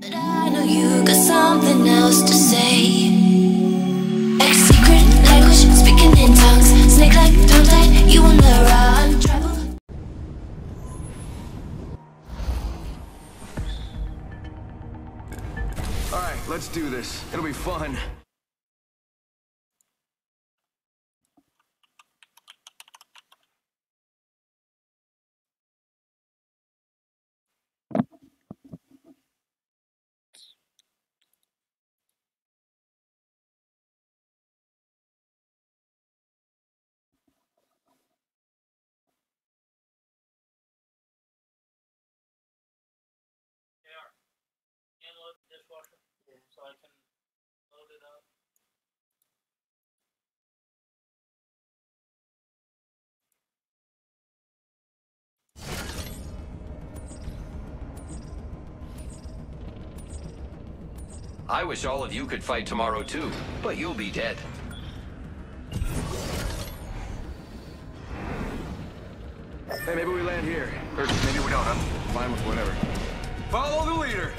But I know you got something else to say. A secret language, speaking in tongues. Snake like, tongue tied, you on the run. Alright, let's do this. It'll be fun. I wish all of you could fight tomorrow too, but you'll be dead. Hey, maybe we land here. Or maybe we don't. I'm fine with whatever. Follow the leader!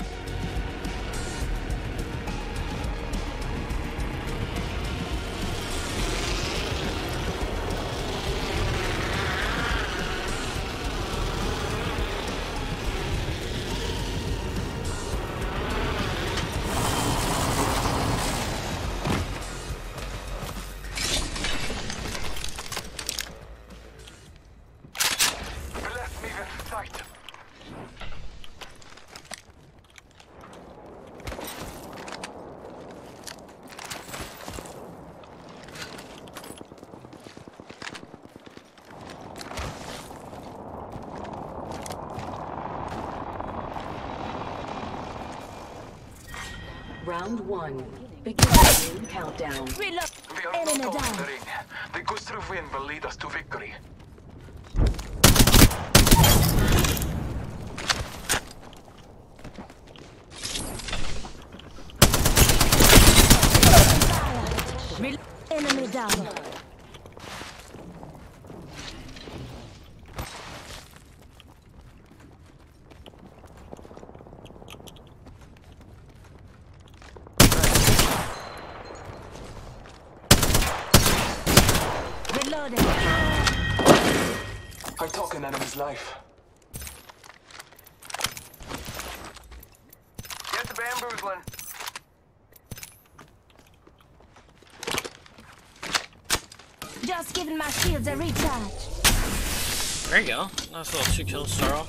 Round one. Begin countdown. Reload. We are Enemy not down. the ring. The gust of wind will lead us to victory. Enemy down. Reloading. I took an enemy's life. Get the bamboozling. Just giving my shields a recharge. There you go. Nice little two kills start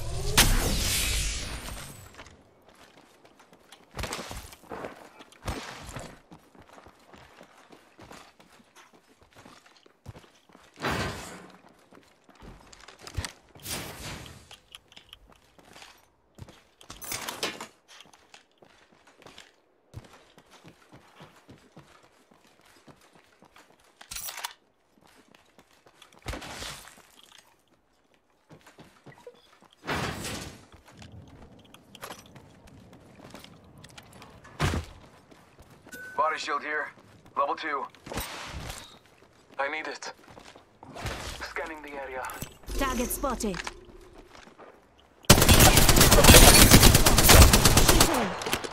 Body shield here. Level two. I need it. Scanning the area. Target spotted. Shooting.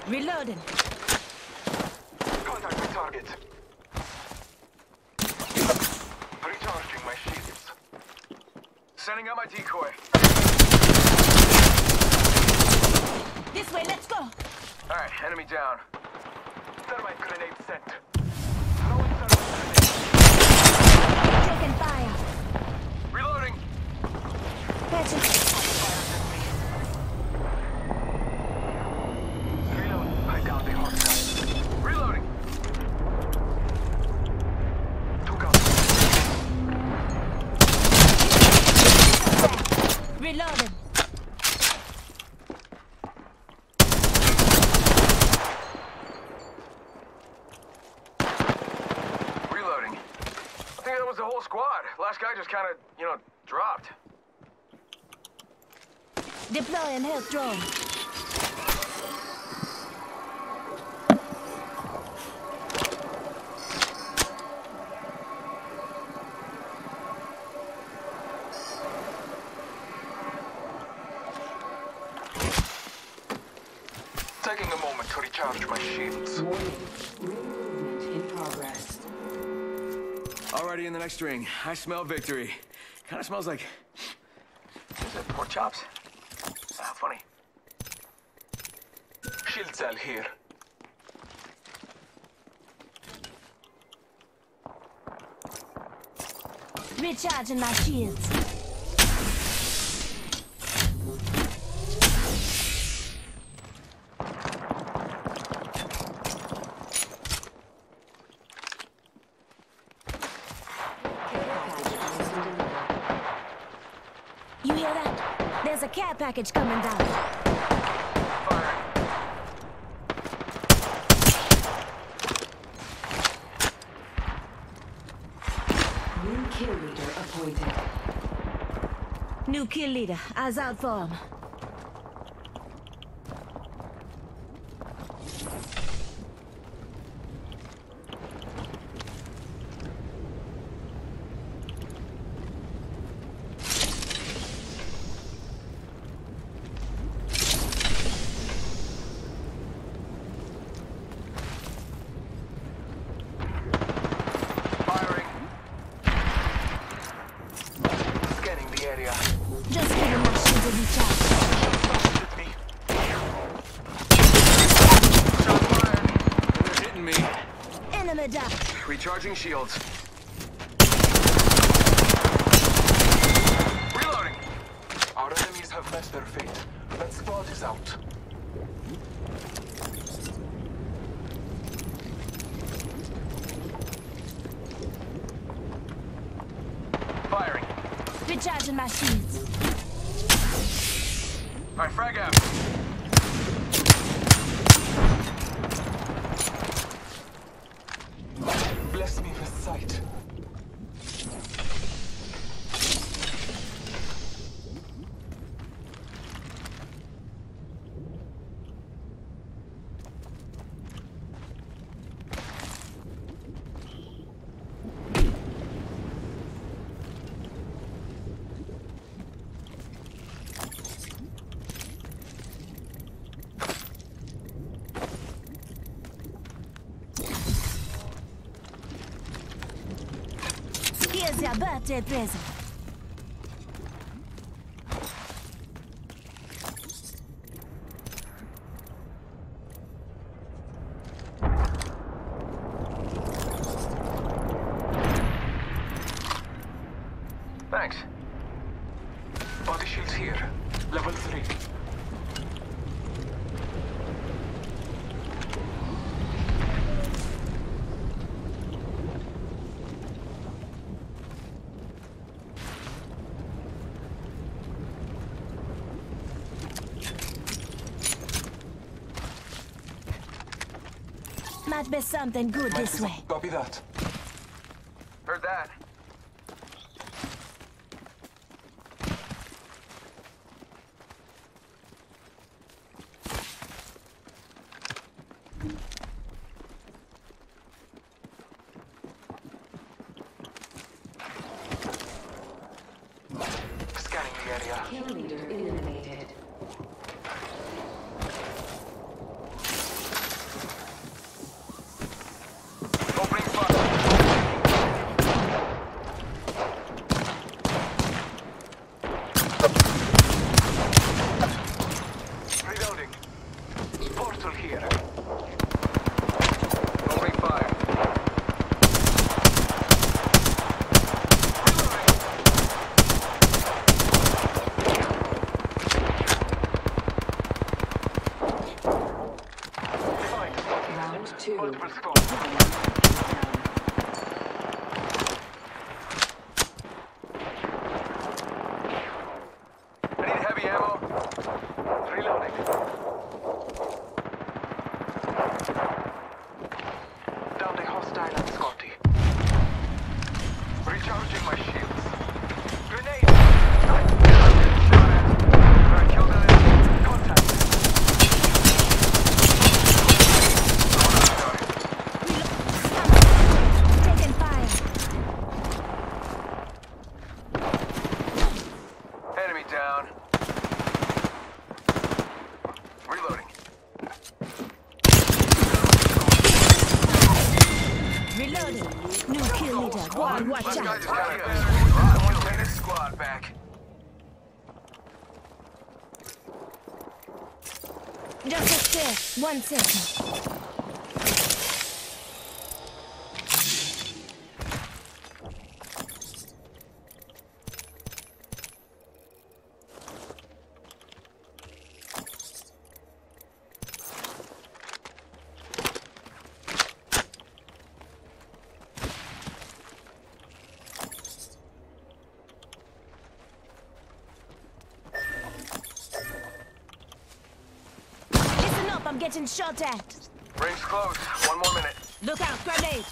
Reloading. Contact with target. Recharging my shields. Sending out my decoy. This way, let's go. Alright, enemy down. Thermite grenade sent. Throwing thermite grenade. Taking fire. Reloading! Patching. Reload. I downed the hostile. Reloading! Took out. Reloading. Reloading. I think that was the whole squad. Last guy just kind of, you know, dropped. Deploying health drone. Taking a a moment to recharge my shields. Warning. Ring movement in progress. Already in the next ring. I smell victory. Kind of smells like. Is it pork chops? Ah, funny. Shield cell here. Recharging my shields. You hear that? There's a care package coming down. New kill leader appointed. New kill leader. Eyes out for him. Firing. Scanning the area. Just giving my shields a recharge. Hit me. Shot fired! And they're hitting me. Enemy down. Recharging shields. Reloading. Our enemies have met their fate. That squad is out. Firing. Recharging my shields. Alright, frag out. Se abate, é preso. Might be something good this way. Copy that. Heard that. Scanning the area. Kill leader eliminated. Opening fire. Reloading. Portal here. Opening fire. Defined. Round two. Multiple squads. I need heavy ammo. Reloading. Down a hostile at Scotty. Recharging my shields. Grenade! Alright, kill that. Contact. Reloading. New kill leader. Go on, watch Last guy out. just got a better. We'll take this squad back. Just upstairs. One second. Listen up, I'm getting shot at. Rings close. One more minute. Look out, grenade.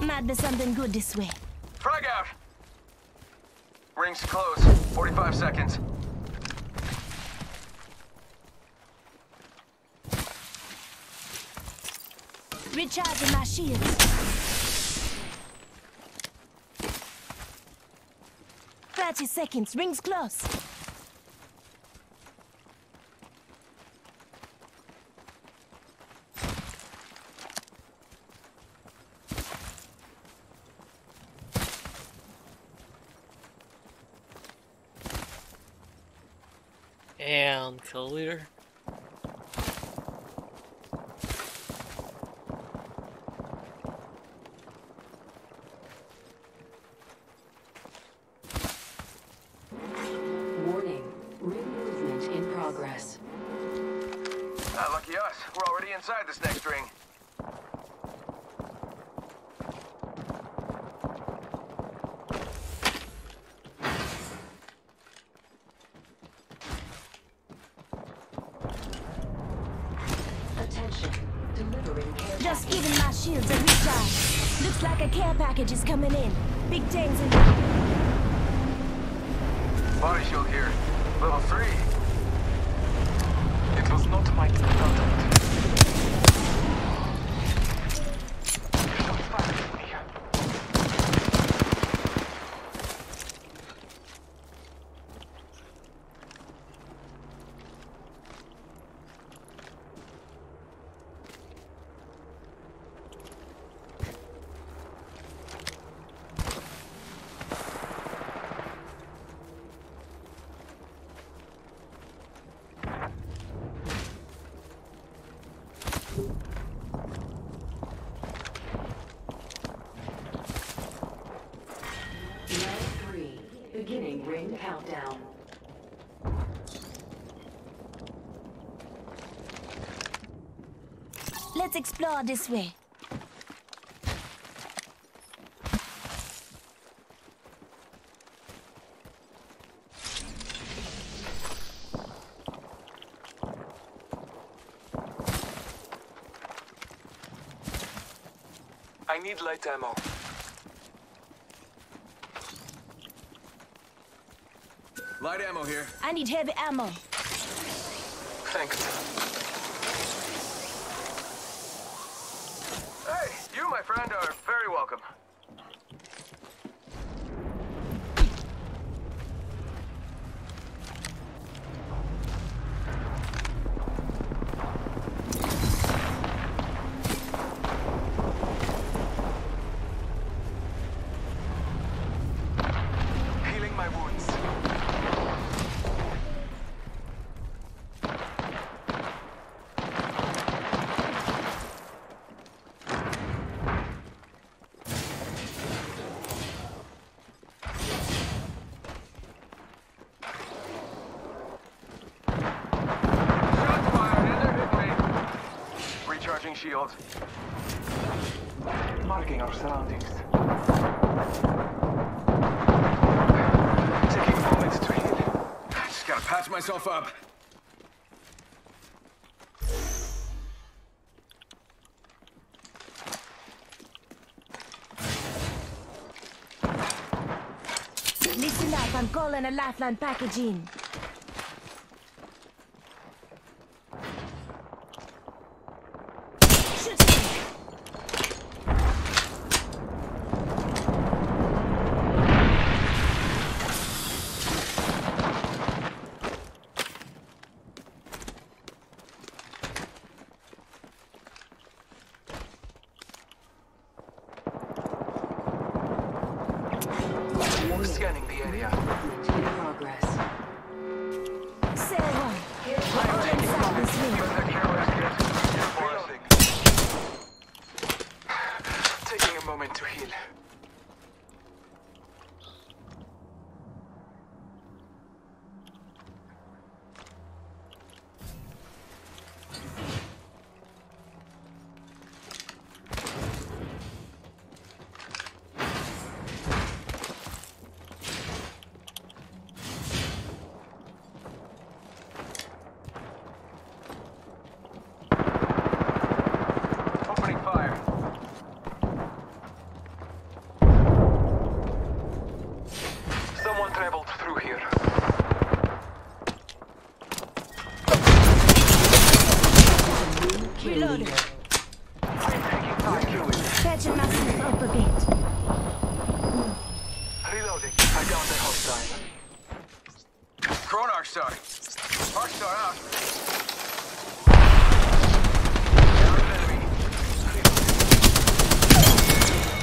Might be something good this way. Frag out. Rings close. 45 seconds. Recharging my shields. Thirty seconds. Rings close. And kill leader. Coming in. Big things in Body shield here. Level 3. It was not my contact. Don't fire at me. Round three. Beginning ring countdown. Let's explore this way. I need light ammo. Light ammo here. I need heavy ammo. Thanks. Hey, you, my friend, are very welcome. Healing my wounds. Shots fired and they're hitting me. Recharging shields. Marking our surroundings. Taking a moment to heal. Just gotta patch myself up. Listen up, I'm calling a lifeline package in. Shoot him! Star. Arc Star out.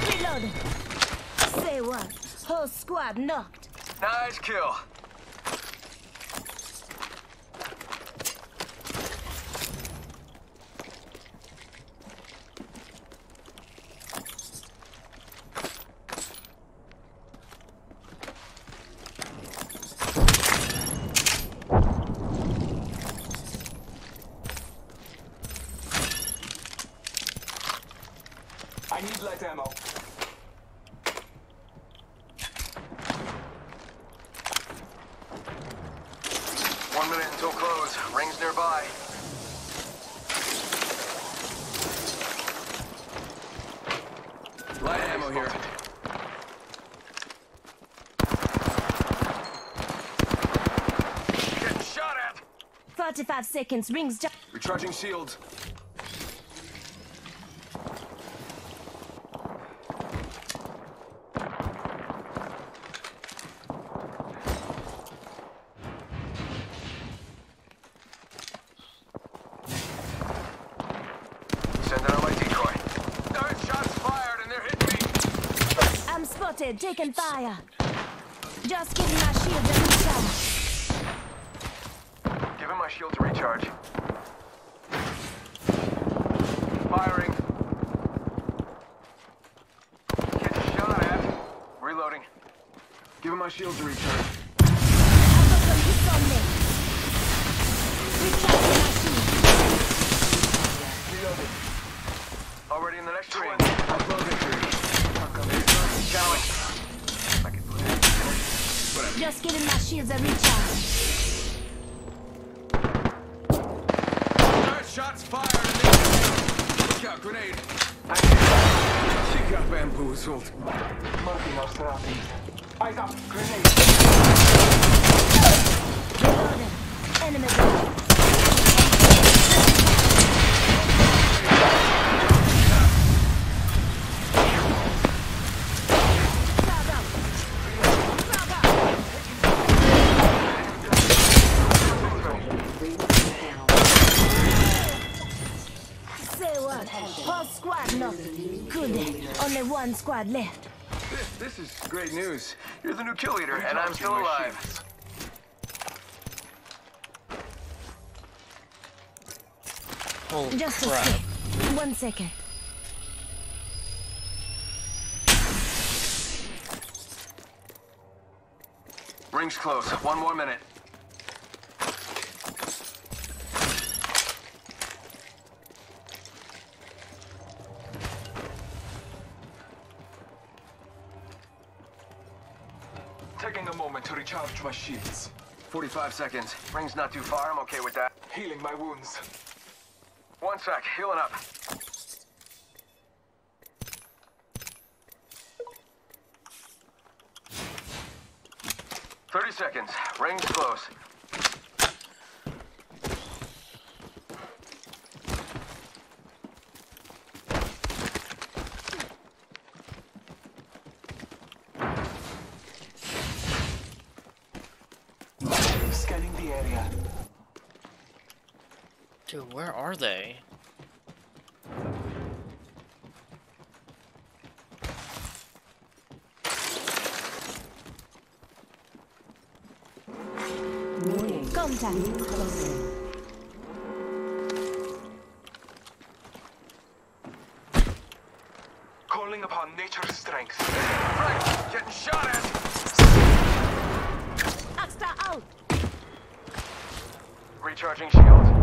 Reloading. Say what? Whole squad knocked. Nice kill. I need light ammo. One minute until close. Rings nearby. Light ammo here. Getting shot at. 45 seconds. Rings just. Recharging shields. Send out my decoy. Darn shots fired and they're hitting me. I'm spotted. Taking fire. Just giving my shield a recharge. My shield to recharge. Firing. Getting shot at. Reloading. Give him my shield to recharge. Just giving my shields a recharge. Shots fired Look out, grenade. She got bamboozled. Marking our surroundings. Eyes up. Grenade. Enemy one squad left. This, this is great news. You're the new kill leader, and I'm still alive. Holy Just crap. sec. One second. Ring's close. One more minute. My shields. 45 seconds. Ring's not too far. I'm okay with that. Healing my wounds. One sec. Healing up. Thirty seconds. Ring's close. are they? Calling upon nature's strength. Right, getting shot at. Arc Star out. Recharging shield.